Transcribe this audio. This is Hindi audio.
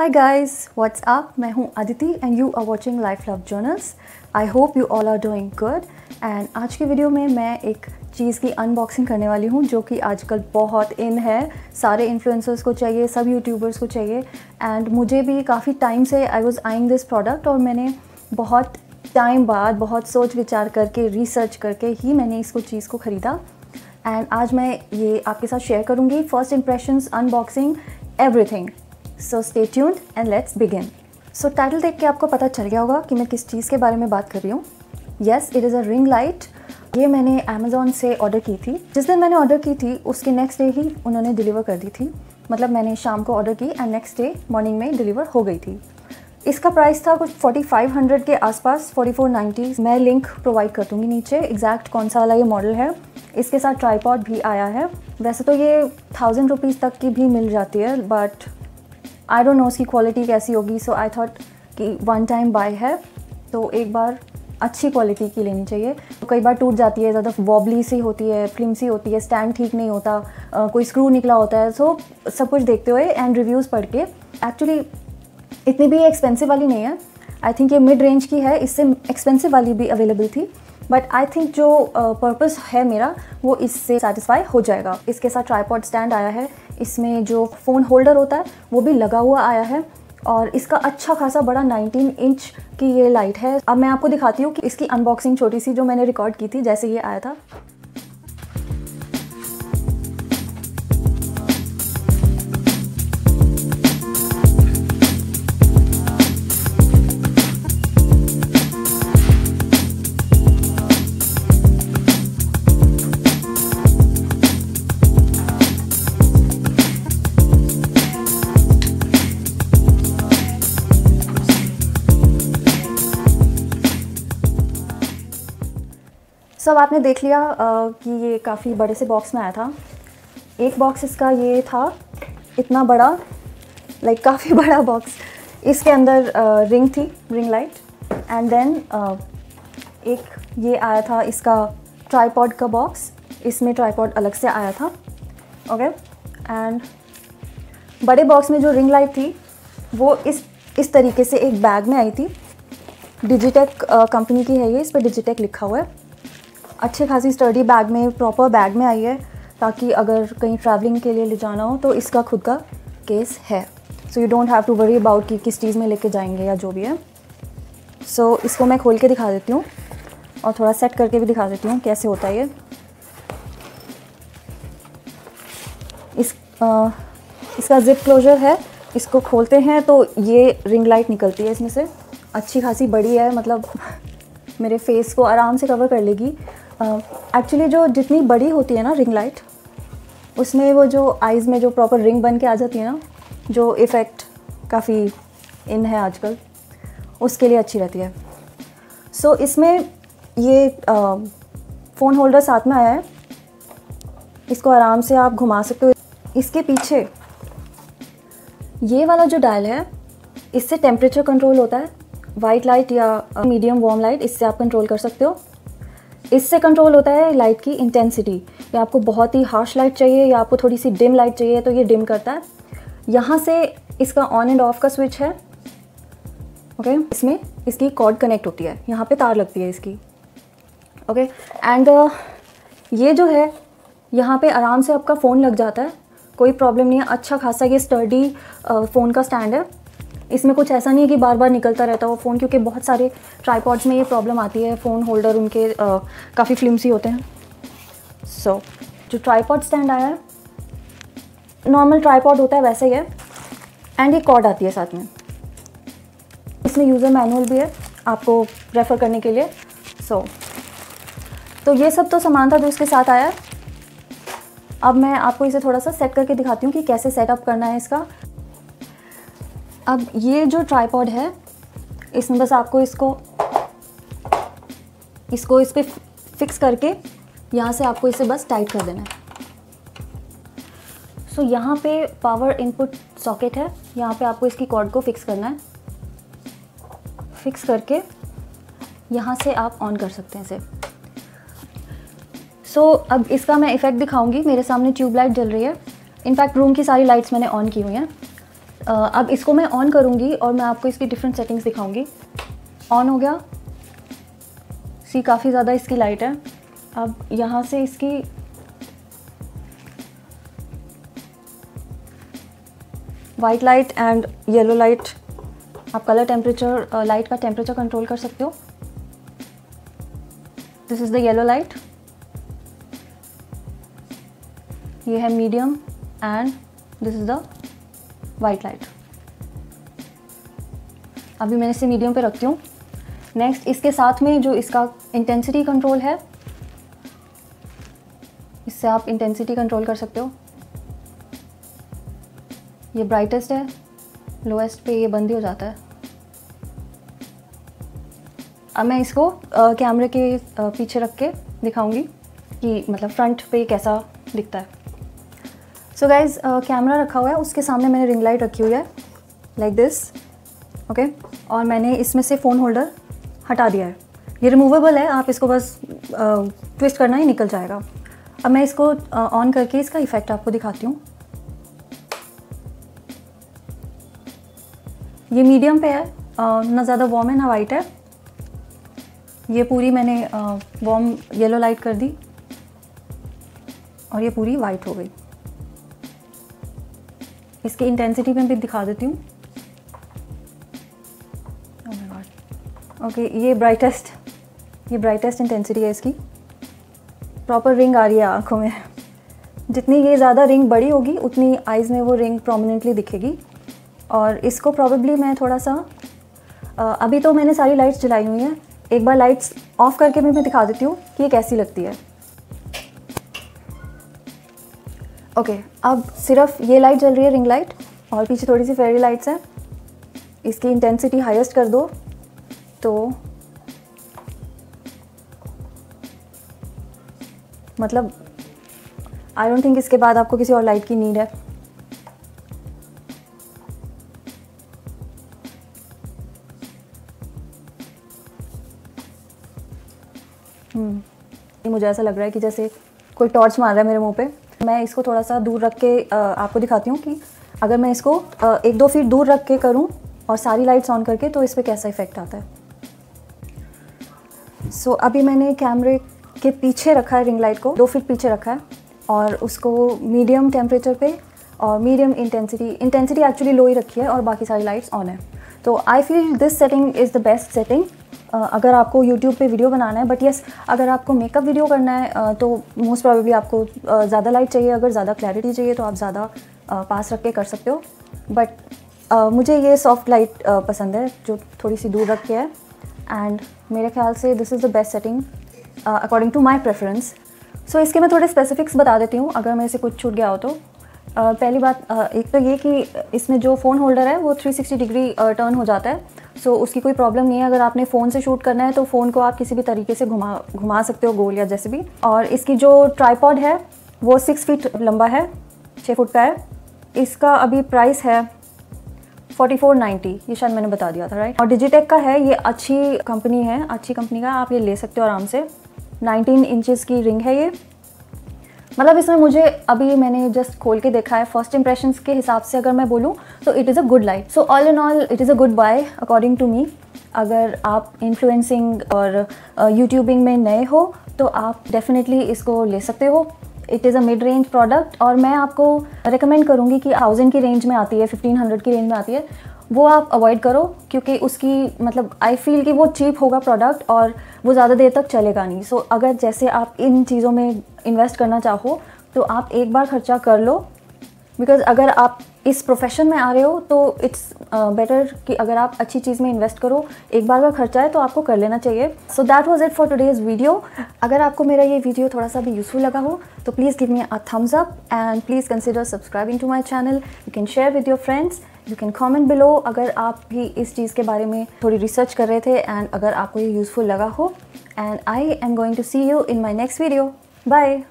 हाय गाइस व्हाट्स अप मैं हूँ Aditi and you are watching life love journals I hope you all are doing good and आज की वीडियो में मैं एक चीज़ की अनबॉक्सिंग करने वाली हूँ, जो कि आजकल बहुत इन है। सारे इन्फ्लुएंसर्स को चाहिए, सब यूट्यूबर्स को चाहिए। एंड मुझे भी काफ़ी टाइम से I was eyeing this product और मैंने बहुत टाइम बाद, बहुत सोच विचार करके रिसर्च करके ही मैंने इसको चीज़ को ख़रीदा। एंड आज मैं ये आपके साथ शेयर करूँगी। First impressions unboxing everything so stay tuned and let's begin so title देख के आपको पता चल गया होगा कि मैं किस चीज़ के बारे में बात कर रही हूँ। Yes it is a ring light ये मैंने अमेज़ोन से ऑर्डर की थी। जिस दिन मैंने ऑर्डर की थी, उसके नेक्स्ट डे ही उन्होंने डिलीवर कर दी थी। मतलब मैंने शाम को ऑर्डर की एंड नेक्स्ट डे मॉर्निंग में डिलीवर हो गई थी। इसका प्राइस था कुछ 4500 के आसपास 4490 मैं लिंक प्रोवाइड कर दूँगी नीचे एग्जैक्ट कौन सा वाला ये मॉडल है। इसके साथ ट्राईपॉड भी आया है। वैसे तो ये थाउज़ेंड रुपीज़ तक की भी मिल जाती है बट आई डोंट नो उसकी क्वालिटी कैसी होगी सो आई थॉट कि वन टाइम बाय है तो एक बार अच्छी क्वालिटी की लेनी चाहिए। तो कई बार टूट जाती है ज़्यादा वॉबली सी होती है फ्लिमसी होती है स्टैंड ठीक नहीं होता आ, कोई स्क्रू निकला होता है सो सब कुछ देखते हुए एंड रिव्यूज़ पढ़ के। एक्चुअली इतनी भी एक्सपेंसिव वाली नहीं है। आई थिंक ये मिड रेंज की है इससे एक्सपेंसिव वाली भी अवेलेबल थी। बट आई थिंक जो पर्पस uh, है मेरा वो इससे सेटिस्फाई हो जाएगा। इसके साथ ट्राईपॉड स्टैंड आया है इसमें जो फ़ोन होल्डर होता है, वो भी लगा हुआ आया है और इसका अच्छा खासा बड़ा 19 इंच की ये लाइट है। अब मैं आपको दिखाती हूँ कि इसकी अनबॉक्सिंग छोटी सी जो मैंने रिकॉर्ड की थी, जैसे ये आया था। सब आपने देख लिया आ, कि ये काफ़ी बड़े से बॉक्स में आया था। एक बॉक्स इसका ये था इतना बड़ा लाइक काफ़ी बड़ा बॉक्स इसके अंदर आ, रिंग थी रिंग लाइट एंड देन एक ये आया था इसका ट्राईपॉड का बॉक्स इसमें ट्राईपॉड अलग से आया था ओके एंड बड़े बॉक्स में जो रिंग लाइट थी वो इस इस तरीके से एक बैग में आई थी। डिजिटेक कंपनी की है ये इस पर डिजिटेक लिखा हुआ है। अच्छे खासी स्टडी बैग में प्रॉपर बैग में आई है ताकि अगर कहीं ट्रैवलिंग के लिए ले जाना हो तो इसका खुद का केस है। So you don't have to worry about कि किस चीज़ में लेके जाएँगे या जो भी है। सो so, इसको मैं खोल के दिखा देती हूँ और थोड़ा सेट करके भी दिखा देती हूँ कैसे होता है ये। इस आ, इसका जिप क्लोजर है इसको खोलते हैं तो ये रिंग लाइट निकलती है इसमें से। अच्छी खासी बड़ी है मतलब मेरे फेस को आराम से कवर कर लेगी। एक्चुअली जो जितनी बड़ी होती है ना रिंग लाइट उसमें वो जो आइज़ में जो प्रॉपर रिंग बन के आ जाती है ना जो इफ़ेक्ट काफ़ी इन है आजकल उसके लिए अच्छी रहती है। सो so, इसमें ये फ़ोन होल्डर साथ में आया है। इसको आराम से आप घुमा सकते हो। इसके पीछे ये वाला जो डायल है इससे टेम्परेचर कंट्रोल होता है। वाइट लाइट या मीडियम वार्म लाइट इससे आप कंट्रोल कर सकते हो। इससे कंट्रोल होता है लाइट की इंटेंसिटी या आपको बहुत ही हार्श लाइट चाहिए या आपको थोड़ी सी डिम लाइट चाहिए तो ये डिम करता है। यहाँ से इसका ऑन एंड ऑफ़ का स्विच है। Okay okay? इसमें इसकी कॉर्ड कनेक्ट होती है। यहाँ पे तार लगती है इसकी। Okay okay? एंड uh, ये जो है यहाँ पे आराम से आपका फ़ोन लग जाता है। कोई प्रॉब्लम नहीं है। अच्छा खासा ये स्टडी फ़ोन uh, का स्टैंड है। इसमें कुछ ऐसा नहीं है कि बार बार निकलता रहता हो फ़ोन क्योंकि बहुत सारे ट्राईपॉड्स में ये प्रॉब्लम आती है फ़ोन होल्डर उनके काफ़ी फ्लिमसी होते हैं। सो so, जो ट्राईपॉड स्टैंड आया है नॉर्मल ट्राईपॉड होता है वैसे ही है एंड ये कॉर्ड आती है साथ में। इसमें यूज़र मैनुअल भी है आपको रेफ़र करने के लिए। सो so, तो ये सब तो सामान था जो इसके साथ आया। अब मैं आपको इसे थोड़ा सा सेट करके दिखाती हूँ कि कैसे सेटअप करना है इसका। अब ये जो ट्राईपॉड है इसमें बस आपको इसको इसको इस पर फिक्स करके यहाँ से आपको इसे बस टाइट कर देना है। सो so, यहाँ पे पावर इनपुट सॉकेट है यहाँ पे आपको इसकी कॉर्ड को फिक्स करना है। फिक्स करके यहाँ से आप ऑन कर सकते हैं इसे। सो so, अब इसका मैं इफ़ेक्ट दिखाऊँगी मेरे सामने ट्यूबलाइट जल रही है। इनफैक्ट रूम की सारी लाइट्स मैंने ऑन की हुई हैं। अब इसको मैं ऑन करूँगी और मैं आपको इसकी डिफरेंट सेटिंग्स दिखाऊँगी। ऑन हो गया। सी काफ़ी ज़्यादा इसकी लाइट है। अब यहाँ से इसकी white light and yellow light आप कलर टेम्परेचर लाइट का टेम्परेचर कंट्रोल कर सकते हो। This is the yellow light ये है medium and this is the white light अभी मैंने इसे मीडियम पे रखती हूँ। नेक्स्ट इसके साथ में जो इसका इंटेंसिटी कंट्रोल है इससे आप इंटेंसिटी कंट्रोल कर सकते हो। ये ब्राइटेस्ट है लोएस्ट पे ये बंद ही हो जाता है। अब मैं इसको कैमरे के आ, पीछे रख के दिखाऊँगी कि मतलब फ्रंट पे कैसा दिखता है। सो गाइज़ कैमरा रखा हुआ है, उसके सामने मैंने रिंग लाइट रखी हुई है लाइक दिस ओके और मैंने इसमें से फ़ोन होल्डर हटा दिया है। ये रिमूवेबल है, आप इसको बस ट्विस्ट करना ही निकल जाएगा। अब मैं इसको ऑन करके इसका इफ़ेक्ट आपको दिखाती हूँ। ये मीडियम पे है ना ज़्यादा वार्म है, ना वाइट है। ये पूरी मैंने वार्म येलो लाइट कर दी। और ये पूरी वाइट हो गई। इसकी इंटेंसिटी में भी दिखा देती हूँ। ओके oh ये ब्राइटेस्ट ये ब्राइटेस्ट इंटेंसिटी है इसकी। प्रॉपर रिंग आ रही है आँखों में। जितनी ये ज़्यादा रिंग बड़ी होगी, उतनी आइज़ में वो रिंग प्रोमिनेंटली दिखेगी। और इसको प्रॉबेबली मैं थोड़ा सा अभी तो मैंने सारी लाइट्स जलाई हुई हैं। एक बार लाइट्स ऑफ़ करके भी मैं दिखा देती हूँ कि ये कैसी लगती है। ओके अब सिर्फ़ ये लाइट जल रही है रिंग लाइट और पीछे थोड़ी सी फेरी लाइट्स हैं। इसकी इंटेंसिटी हाईएस्ट कर दो। तो मतलब आई डोंट थिंक इसके बाद आपको किसी और लाइट की नीड है। हम्म। मुझे ऐसा लग रहा है कि जैसे कोई टॉर्च मार रहा है मेरे मुँह पे। मैं इसको थोड़ा सा दूर रख के आपको दिखाती हूँ कि अगर मैं इसको एक दो फीट दूर रख के करूँ और सारी लाइट्स ऑन करके तो इस पर कैसा इफ़ेक्ट आता है? सो so, अभी मैंने कैमरे के पीछे रखा है रिंग लाइट को दो फीट पीछे रखा है और उसको मीडियम टेम्परेचर पे और medium intensity intensity actually low ही रखी है और बाकी सारी लाइट्स ऑन है। तो I feel this setting is the best setting अगर आपको यूट्यूब पे वीडियो बनाना है बट यस अगर आपको मेकअप वीडियो करना है तो मोस्ट प्रॉबेबली आपको ज़्यादा लाइट चाहिए। अगर ज़्यादा क्लैरिटी चाहिए तो आप ज़्यादा पास रख के कर सकते हो। बट मुझे ये सॉफ्ट लाइट पसंद है, जो थोड़ी सी दूर रख के है। एंड मेरे ख्याल से this is the best setting according to my preference so इसके मैं थोड़े स्पेसिफिक्स बता देती हूँ, अगर मेरे से कुछ छूट गया हो तो। पहली बात एक तो ये कि इसमें जो फ़ोन होल्डर है, वो 360 डिग्री टर्न हो जाता है। सो so, उसकी कोई प्रॉब्लम नहीं है। अगर आपने फ़ोन से शूट करना है तो फ़ोन को आप किसी भी तरीके से घुमा घुमा सकते हो गोल या जैसे भी। और इसकी जो ट्राईपॉड है वो सिक्स फीट लंबा है छः फुट का है। इसका अभी प्राइस है फोर्टी फोर नाइन्टी ये शायद मैंने बता दिया था राइट और डिजिटेक का है ये अच्छी कंपनी है। अच्छी कंपनी का आप ये ले सकते हो आराम से। 19 इंचज़ की रिंग है ये। मतलब इसमें मुझे अभी मैंने जस्ट खोल के देखा है फ़र्स्ट इंप्रेशंस के हिसाब से अगर मैं बोलूँ तो it is a good light so all in all it is a good buy according to me अगर आप इन्फ्लुएंसिंग और यूट्यूबिंग uh, में नए हो तो आप डेफिनेटली इसको ले सकते हो. It is a mid range product और मैं आपको रिकमेंड करूँगी कि थाउज़ेंड की रेंज में आती है फिफ्टीन हंड्रेड की रेंज में आती है वो आप अवॉइड करो क्योंकि उसकी मतलब आई फील कि वो चीप होगा प्रोडक्ट और वो ज़्यादा देर तक चलेगा नहीं। सो so, अगर जैसे आप इन चीज़ों में इन्वेस्ट करना चाहो तो आप एक बार खर्चा कर लो बिकॉज़ अगर आप इस प्रोफेशन में आ रहे हो तो इट्स बेटर uh, कि अगर आप अच्छी चीज़ में इन्वेस्ट करो एक बार का खर्चा है तो आपको कर लेना चाहिए। So that was it for today's video अगर आपको मेरा ये वीडियो थोड़ा सा भी यूज़फुल लगा हो तो please give me a thumbs up and please consider subscribing to my channel you can share with your friends you can comment below अगर आप भी इस चीज़ के बारे में थोड़ी रिसर्च कर रहे थे एंड अगर आपको ये यूज़फुल लगा हो. And I am going to see you in my next video bye